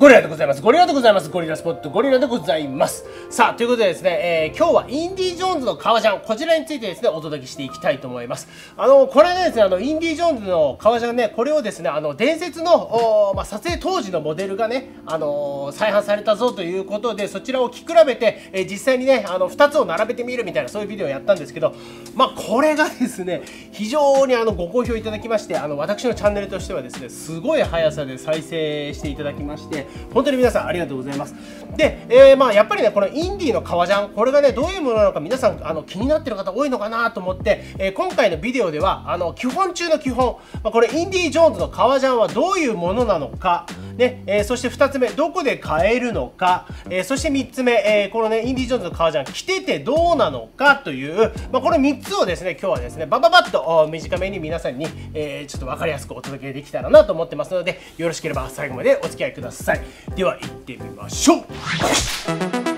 ゴリラでございます。ゴリラでございます。ゴリラスポットゴリラでございます。さあ、ということでですね、えー、今日はインディ・ジョーンズの革ジャン、こちらについてですね、お届けしていきたいと思います。あの、これねですね、あの、インディ・ジョーンズの革ジャンね、これをですね、あの、伝説の、まあ、撮影当時のモデルがね、あの再販されたぞということで、そちらを着比べて、えー、実際にね、あの、2つを並べてみるみたいな、そういうビデオをやったんですけど、まあ、これがですね、非常にあの、ご好評いただきまして、あの、私のチャンネルとしてはですね、すごい速さで再生していただきまして、本当に皆さんありがとうございます。で、えー、まあやっぱりねこのインディーの革ジャンこれがねどういうものなのか皆さんあの気になってる方多いのかなと思って、えー、今回のビデオではあの基本中の基本、まあ、これインディ・ージョーンズの革ジャンはどういうものなのか、ねえー、そして2つ目どこで買えるのか、えそして3つ目、えこのねインディ・ージョーンズの革ジャン着ててどうなのかという、まあ、この3つをですね今日はですねバババッと短めに皆さんに、えちょっと分かりやすくお届けできたらなと思ってますのでよろしければ最後までお付き合いください。では行ってみましょう。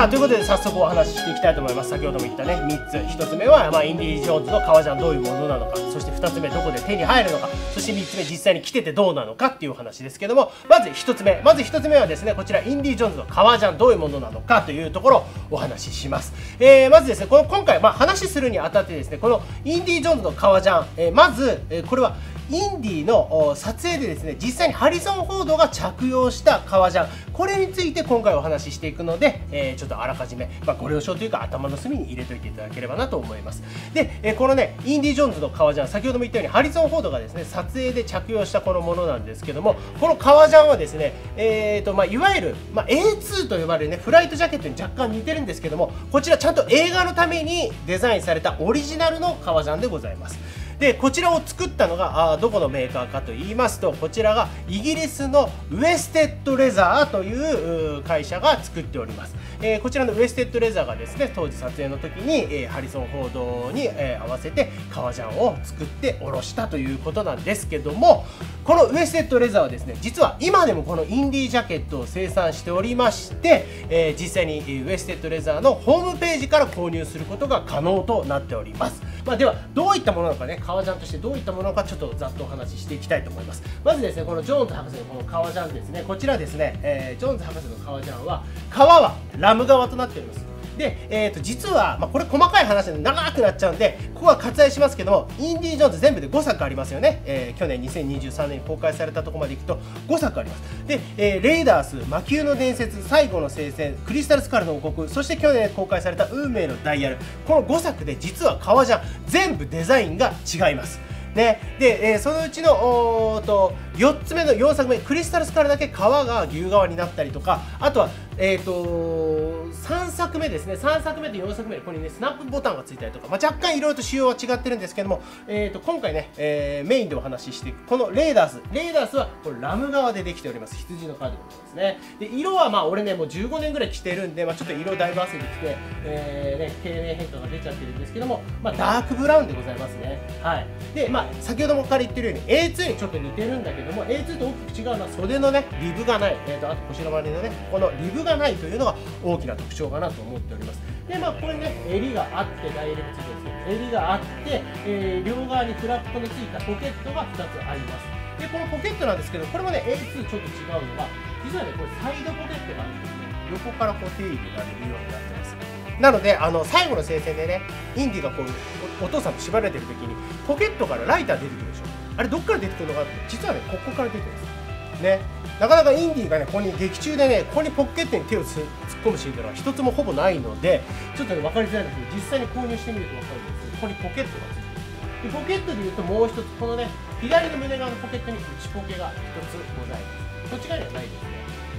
あということで早速お話ししていきたいと思います。先ほども言ったね3つ。1つ目は、まあ、インディ・ジョーンズの革ジャンどういうものなのか。そして2つ目どこで手に入るのか。そして3つ目実際に着ててどうなのかっていうお話ですけどもまず1つ目。まず1つ目はですねこちらインディ・ジョーンズの革ジャンどういうものなのかというところをお話しします、えー、まずですねこの今回、まあ、話するにあたってですねこのインディ・ジョーンズの革ジャン、えー、まず、え、これはインディーの撮影でですね実際にハリソン・フォードが着用した革ジャン。これについて今回お話ししていくので、えー、ちょっとあらかじめ、まあ、ご了承というか頭の隅に入れといていただければなと思います。で、えー、このねインディ・ジョーンズの革ジャン先ほども言ったようにハリソン・フォードがですね撮影で着用したこのものなんですけどもこの革ジャンはですね、えーとまあ、いわゆる、まあ、A2 と呼ばれるねフライトジャケットに若干似てるんですけどもこちらちゃんと映画のためにデザインされたオリジナルの革ジャンでございます。でこちらを作ったのがあどこのメーカーかと言いますとこちらがイギリスのWested Leather という会社が作っております、えー、こちらの Wested Leather がですね当時撮影の時に、えー、ハリソン・フォードに、えー、合わせて革ジャンを作っておろしたということなんですけどもこの Wested Leather はですね実は今でもこのインディージャケットを生産しておりまして、え実際に Wested Leather のホームページから購入することが可能となっております。まあ、ではどういったものなのかね革ジャンとしてどういったものかちょっとざっとお話ししていきたいと思います。まずですねこのジョーンズ博士のこの革ジャンですね。こちらですね、えー、ジョーンズ博士の革ジャンは革はラム革となっております。で、えー、と実は、まあ、これ細かい話で長くなっちゃうんでここは割愛しますけどもインディ・ジョーンズ全部で5作ありますよね、えー、去年2023年に公開されたとこまでいくと5作あります。で、えー、レイダース魔球の伝説最後の聖戦クリスタルスカルの王国そして去年公開された運命のダイヤル。この5作で実は革ジャン全部デザインが違います。ね、で、えー、そのうちのおと4つ目の4作目クリスタルスカルだけ皮が牛側になったりとかあとはえーと、3作目ですね。3作目と4作目ここにねスナップボタンがついたりとか、まあ、若干いろいろと仕様は違ってるんですけども、えーと、今回ね、えー、メインでお話ししていくこのレーダースレーダースはこれラム側でできております。羊のカードでございますね。で色はまあ俺ねもう15年ぐらい着てるんで、まあ、ちょっと色だいぶ汗できて、えーね、経年変化が出ちゃってるんですけども、まあ、ダークブラウンでございますね。はい。でまあ先ほどもから言ってるように A2 にちょっと似てるんだけども A2 と大きく違うのは袖のねリブがない、えーと、とあと腰の周りのねこのリブがないというのが大きな特徴かなと思っております。でまあこれね襟があってダイレクトですけど襟があって、えー、両側にフラップのついたポケットが2つあります。でこのポケットなんですけどこれもね A2 ちょっと違うのが実はねこれサイドポケットがあるんですね。横からこう手入れられるようになってます。なのであの最後の聖戦でねインディがこうお父さんと縛られてる時にポケットからライター出てくるでしょ。あれどっから出てくるのかって実はねここから出てるんです。ね。なかなかインディーがねここに劇中でねここにポッケットに手を突っ込むシーンというのは一つもほぼないのでちょっとね分かりづらいんですけど実際に購入してみると分かるんですけどここにポケットがついてる。でポケットでいうともう一つこのね左の胸側のポケットに内ポケが一つございます。こっち側にはないですね。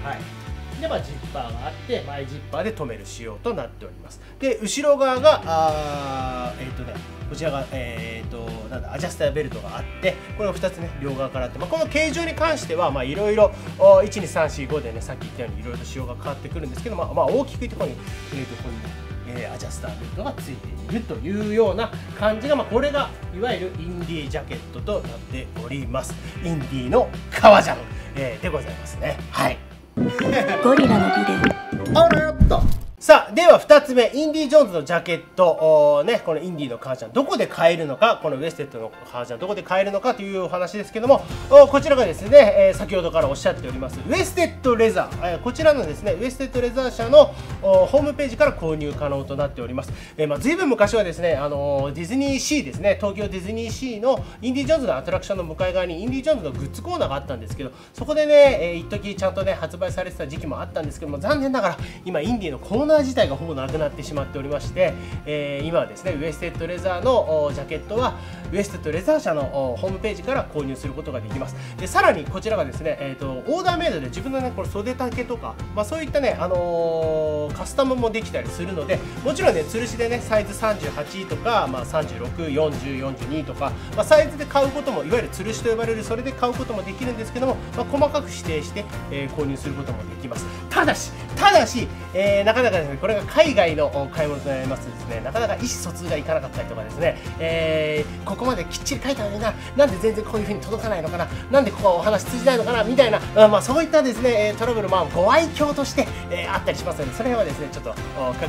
はい。で、まあ、ジッパーがあって前ジッパーで止める仕様となっております。で後ろ側があえっ、ー、とねこちらが、えーと、なんだアジャスターベルトがあってこれが2つね両側からあって、まあ、この形状に関してはいろいろ12345でねさっき言ったようにいろいろと仕様が変わってくるんですけど、まあ、まあ、大きく言ってここに、えーと、ここにえー、アジャスターベルトがついているというような感じが、まあ、これがいわゆるインディージャケットとなっております。インディーの革ジャン、えー、でございますね。はい。ゴリラのビデオあらやった。さあでは2つ目インディ・ジョーンズのジャケット。ねこのインディの革ジャンどこで買えるのかこのウエステッドの革ジャンどこで買えるのかというお話ですけどもこちらがですね、えー、先ほどからおっしゃっておりますウエステッドレザー、えー、こちらのですねウエステッドレザー社のホームページから購入可能となっております、えー、まあ、随分昔はですねあのディズニーシーですね東京ディズニーシーのインディ・ジョーンズのアトラクションの向かい側にインディ・ジョーンズのグッズコーナーがあったんですけどそこでね、えー、一時ちゃんとね発売されてた時期もあったんですけども残念ながら今インディのコーナー自体がほぼなくなってしまっておりまして、えー、今はですねウエステッドレザーのジャケットはウエステッドレザー社のホームページから購入することができます。でさらにこちらがですね、えーと、オーダーメイドで自分のねこれ袖丈とか、まあ、そういったね、あのー、カスタムもできたりするのでもちろんね吊るしでねサイズ38とか、まあ、364042とか、まあ、サイズで買うこともいわゆる吊るしと呼ばれるそれで買うこともできるんですけども、まあ、細かく指定して、えー、購入することもできます。ただしただし、えー、なかなかですねこれが海外の買い物となりますとですねなかなか意思疎通がいかなかったりとかですね、えー、ここまできっちり書いたのにななんで全然こういう風に届かないのかななんでここはお話通じないのかなみたいな、まあ、そういったですねトラブル、まあ、ご愛嬌として、えー、あったりしますのでそれはですねちょっと覚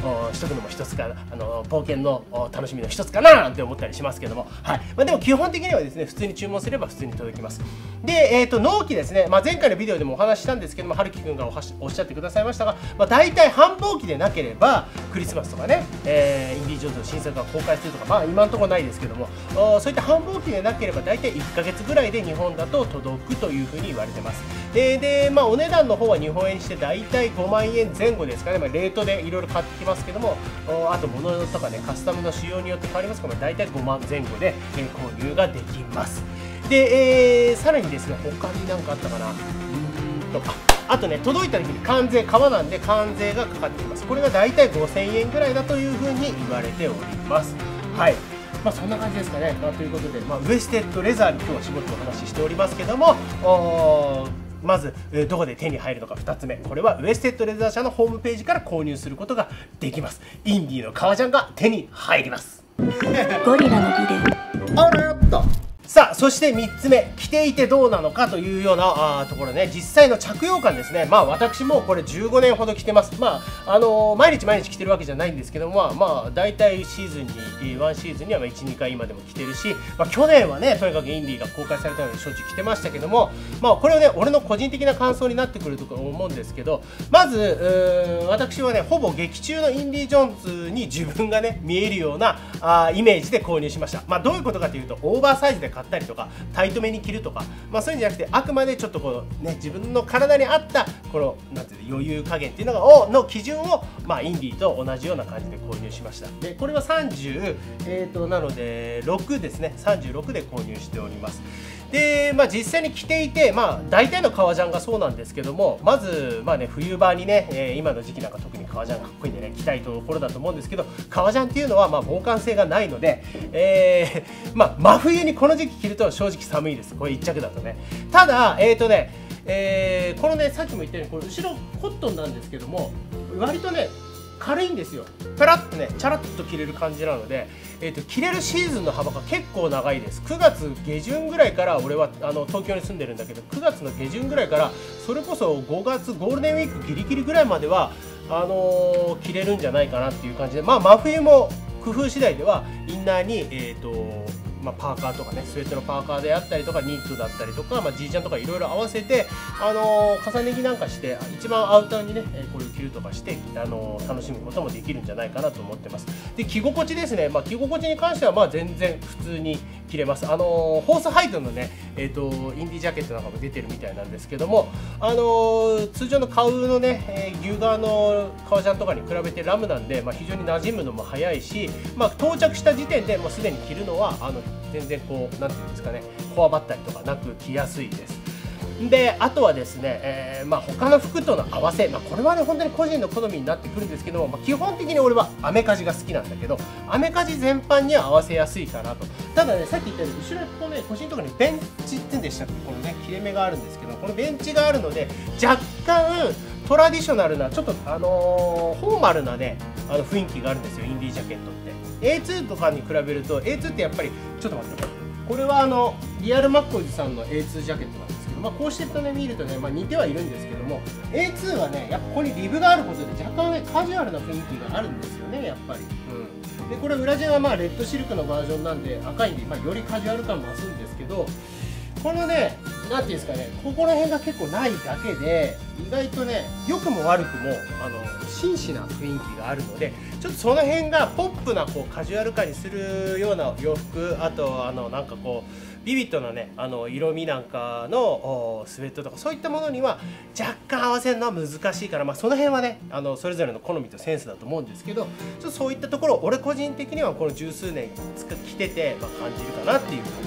悟をしとくのも一つかあの冒険の楽しみの一つかななんて思ったりしますけども、はい。まあ、でも基本的にはですね普通に注文すれば普通に届きます。で、えーと、納期ですね、まあ、前回のビデオでもお話ししたんですけども春樹くんがおっしゃってくださいましたが、まあ、大体繁忙期でなければクリスマスとかね、えー、インディ・ジョーンズの新作が公開するとかまあ今のところないですけどもそういった繁忙期でなければ大体1ヶ月ぐらいで日本だと届くというふうに言われてます。でで、まあ、お値段の方は日本円にして大体5万円前後ですかね、まあ、レートでいろいろ買ってきますけどもあと物とかねカスタムの仕様によって変わりますから、まあ、大体5万前後で、えー、購入ができます。で、えー、さらにですね他に何かあったかな。うんとああとね届いた時に関税革なんで関税がかかってきます。これが大体5000円ぐらいだというふうに言われております。はい。まあ、そんな感じですかね、まあ、ということで、まあ、ウエステッドレザーに今日は絞ってお話ししておりますけどもまず、えー、どこで手に入るのか。2つ目。これはウエステッドレザー社のホームページから購入することができます。インディーの革ジャンが手に入ります。ゴリラのビデオ。そして3つ目着ていてどうなのかというようなあところね。実際の着用感ですね。まあ私もこれ15年ほど着てます。まああのー、毎日毎日着てるわけじゃないんですけどまあまあ大体シーズンに1シーズンには12回今でも着てるし、まあ、去年はねとにかくインディーが公開されたのでしょっちゅう着てましたけどもまあこれはね俺の個人的な感想になってくると思うんですけどまず私はねほぼ劇中のインディ・ージョンズに自分がね見えるようなあイメージで購入しました。まあどういうことかというとオーバーサイズで買ったりとかタイトめに着るとか、まあ、そういうんじゃなくてあくまでちょっとこう、ね、自分の体に合ったこのなんていう余裕加減っていうのがをの基準を、まあ、インディーと同じような感じで購入しました。でこれは30、えーと、なので6ですね。36で購入しております。で、まあ、実際に着ていて、まあ、大体の革ジャンがそうなんですけどもまず、まあね、冬場にね、えー、今の時期なんか特に革ジャンかっこいいんでね着たいところだと思うんですけど革ジャンっていうのは、まあ、防寒性がないので、えーまあ、真冬にこの時期着ると正直寒いです。これ1着だとね。ただえっ、ー、とねえー、このねさっきも言ったようにこれ後ろコットンなんですけども割とね軽いんですよ。ペラッとねチャラッと着れる感じなので、えーと、着れるシーズンの幅が結構長いです。9月下旬ぐらいから俺はあの東京に住んでるんだけど9月の下旬ぐらいからそれこそ5月ゴールデンウィークギリギリぐらいまではあのー、着れるんじゃないかなっていう感じでまあ真冬も工夫次第ではインナーにえっ、ー、とまあ、パーカーとかねスウェットのパーカーであったりとかニットだったりとか、まあ、G ちゃんとかいろいろ合わせて、あのー、重ね着なんかして一番アウターにねこれを着るとかして、あのー、楽しむこともできるんじゃないかなと思ってます。で着心地ですね、まあ、着心地に関してはまあ全然普通に着れます。あのー、ホースハイドのね、えーと、インディジャケットなんかも出てるみたいなんですけども、あの通常の買うのね、え牛革の革ジャンとかに比べてラムなんで、まあ、非常に馴染むのも早いし、まあ、到着した時点でもうすでに着るのはあの全然こう何て言うんですかねこわばったりとかなく着やすいです。であとはですね、えー、まあ、他の服との合わせ、まあ、これはね本当に個人の好みになってくるんですけども、まあ、基本的に俺はアメカジが好きなんだけどアメカジ全般には合わせやすいかなと。ただねさっき言ったように後ろにここね腰のところにベンチってんでしたっけ？このね切れ目があるんですけどこのベンチがあるので若干トラディショナルなちょっとあのー、フォーマルなねあの雰囲気があるんですよインディージャケットって。A2 とかに比べると A2 ってやっぱりちょっと待ってこれはあのリアルマッコイズさんの A2 ジャケットなんですまあ、こうしてとね見るとね、まあ、似てはいるんですけども A2 はねやっぱここにリブがあることで若干ねカジュアルな雰囲気があるんですよねやっぱり、うん、でこれ裏地はまあレッドシルクのバージョンなんで赤いんで、まあ、よりカジュアル感増すんですけどこのね何ていうんですかねここら辺が結構ないだけで意外とね良くも悪くもあの真摯な雰囲気があるのでちょっとその辺がポップなこうカジュアル感にするような洋服あとあのなんかこうビビッドなねあの色味なんかのスウェットとかそういったものには若干合わせるのは難しいから、まあ、その辺はねあのそれぞれの好みとセンスだと思うんですけどちょっとそういったところ俺個人的にはこの十数年着てて、まあ、感じるかなっていう感じ。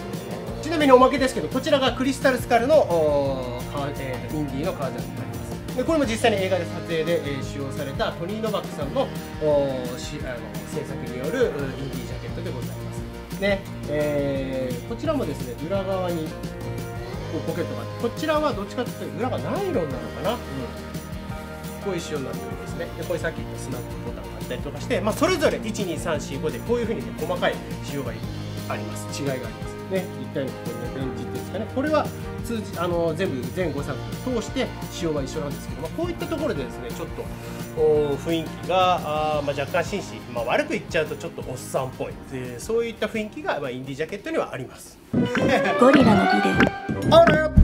ちなみにおまけですけどこちらがクリスタルスカルの、えー、インディーの革ジャンになります。でこれも実際に映画で撮影で、えー、使用されたトニー・ノバックさんのしあの制作によるインディージャケットでございます。ね、えー、こちらもですね裏側にポケットがあってこちらはどっちかというと裏がナイロンなのかな、うん、こういう仕様になっておりますね。でこれさっき言ったスナップボタンがあったりとかして、まあ、それぞれ12345でこういうふうにね細かい仕様があります。違いがあります。ね立体のここレンジっていうんですかね。これは通じあの全部全5作通して仕様が一緒なんですけど、まあ、こういったところでですねちょっと雰囲気があ、まあ、若干紳士、まあ、悪く言っちゃうとちょっとおっさんっぽい。でそういった雰囲気が、まあ、インディジャケットにはあります。ゴリラのビデオ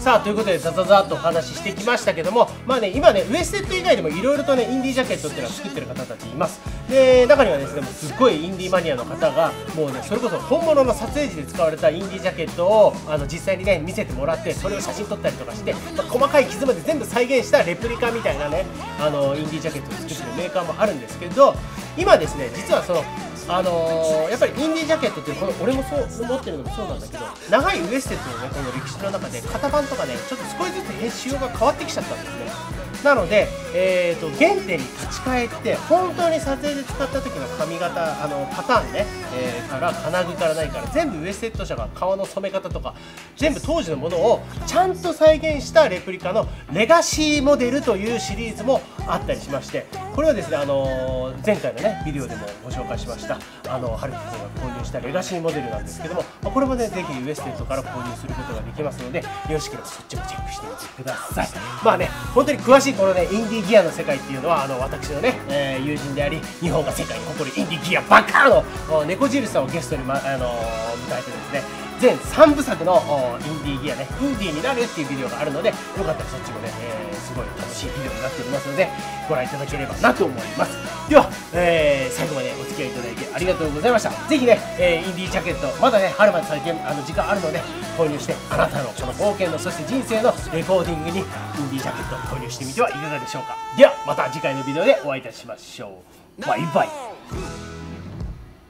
さあということでザザザっとお話ししてきましたけどもまあね今ねウエステッド以外でもいろいろとねインディージャケットっていうのは作ってる方たちいます。で中にはですねもうすっごいインディーマニアの方がもうねそれこそ本物の撮影時で使われたインディージャケットをあの実際にね見せてもらってそれを写真撮ったりとかして、まあ、細かい傷まで全部再現したレプリカみたいなねあのインディージャケットを作ってるメーカーもあるんですけど今ですね実はそのあのー、やっぱりインディージャケットっていうこの俺もそう思ってるのもそうなんだけど長いウエステッドのねこの歴史の中で型番とかねちょっと少しずつ編集が変わってきちゃったんですね。なので、えーと、原点に立ち返って本当に撮影で使った時の型紙あのパターンね、えー、から金具から何から全部ウエステッド社が革の染め方とか全部当時のものをちゃんと再現したレプリカのレガシーモデルというシリーズもあったりしましてこれはですね、あのー、前回のねビデオでもご紹介しましたあのハルキ君が購入したレガシーモデルなんですけども、ま、これもねぜひウエステッドから購入することができますのでよろしければそっちもチェックしてみてください。まあね本当に詳しいしこのねインディーギアの世界っていうのはあの私のね、えー、友人であり日本が世界に誇るインディーギアバカの猫印さんをゲストに、まあのー、迎えてですね全3部作のインディーギアねインディーになるっていうビデオがあるのでよかったらそっちもね、えー、すごい楽しいビデオになっておりますのでご覧いただければなと思います。では、えー、最後までお付き合いいただいてありがとうございました。ぜひね、えー、インディージャケットまだね春まで最近あの時間あるので購入してあなたのこの冒険のそして人生のレコーディングにインディージャケットを購入してみてはいかがでしょうか。ではまた次回のビデオでお会いいたしましょう。バイバイ。